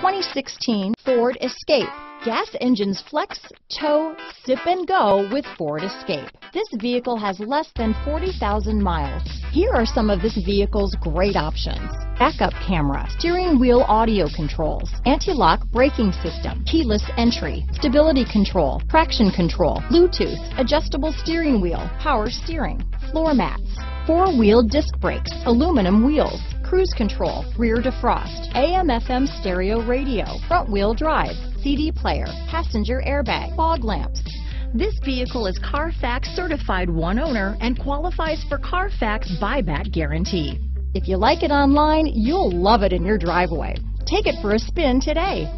2016 Ford Escape. Gas engines flex, tow, sip and go with Ford Escape. This vehicle has less than 40,000 miles. Here are some of this vehicle's great options. Backup camera, steering wheel audio controls, anti-lock braking system, keyless entry, stability control, traction control, Bluetooth, adjustable steering wheel, power steering, floor mats, four-wheel disc brakes, aluminum wheels, cruise control, rear defrost, AM FM stereo radio, front wheel drive, CD player, passenger airbag, fog lamps. This vehicle is Carfax certified one owner and qualifies for Carfax buyback guarantee. If you like it online, you'll love it in your driveway. Take it for a spin today.